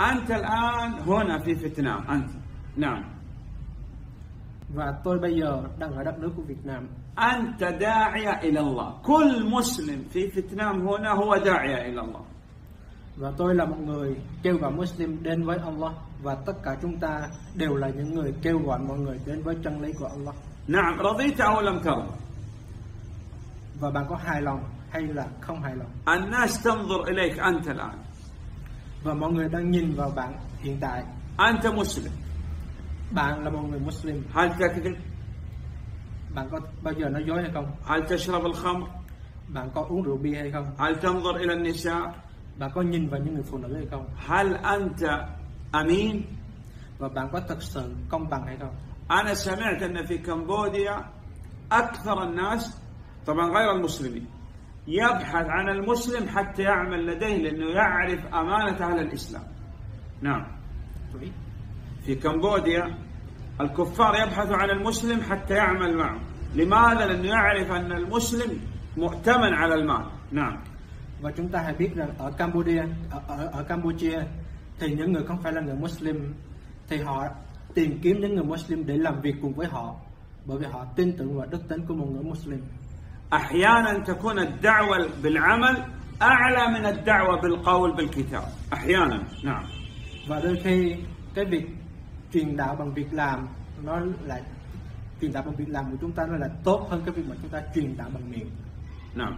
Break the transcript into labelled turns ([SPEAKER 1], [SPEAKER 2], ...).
[SPEAKER 1] أنت الآن هنا في فيتنام أنت نعم
[SPEAKER 2] và tôi bây giờ đang ở đất nước của Việt Nam
[SPEAKER 1] أنت داعية إلى الله كل مسلم في فيتنام هنا هو داعية إلى الله
[SPEAKER 2] và tôi là một người kêu gọi Muslim đến với Allah và tất cả chúng ta đều là những người kêu gọi mọi người đến với chân lý của Allah
[SPEAKER 1] نعم رضيت أو لم ترضى
[SPEAKER 2] và bạn có hài lòng hay là không hài lòng
[SPEAKER 1] الناس تنظر إليك أنت الآن
[SPEAKER 2] và mọi người đang nhìn vào bạn hiện tại
[SPEAKER 1] أنت مسلم
[SPEAKER 2] bạn là một người Muslim
[SPEAKER 1] هل تكذب
[SPEAKER 2] bạn có bao giờ nói dối hay không
[SPEAKER 1] هل تشرب الخمر
[SPEAKER 2] bạn có uống rượu bia hay không
[SPEAKER 1] هل تنظر إلى النساء
[SPEAKER 2] bạn có nhìn vào những người phụ nữ hay không
[SPEAKER 1] هل أنت أمين
[SPEAKER 2] và bạn có thật sự công bằng hay không
[SPEAKER 1] أنا سمعت أن في كمبوديا أكثر الناس طبعا غير المسلمين يبحث عن المسلم حتى يعمل لديه لأنه يعرف أمانة أهل الإسلام نعم في كمبوديا الكفار يبحثوا عن المسلم حتى يعمل معه لماذا؟ لأنه يعرف أن المسلم مؤتمن على المال نعم
[SPEAKER 2] và chúng ta hãy biết rằng ở Cambodia ở, ở, ở Campuchia thì những người không phải là người Muslim thì họ tìm kiếm những người Muslim để làm việc cùng với họ bởi vì họ tin tưởng vào đức tính của một người Muslim
[SPEAKER 1] أحيانا تكون الدعوة بالعمل أعلى من الدعوة بالقول بالكتاب أحيانا نعم
[SPEAKER 2] và đôi khi cái việc truyền đạo bằng việc làm nó lại truyền đạo bằng việc làm của chúng ta nó là tốt hơn cái việc mà chúng ta truyền đạo bằng miệng
[SPEAKER 1] نعم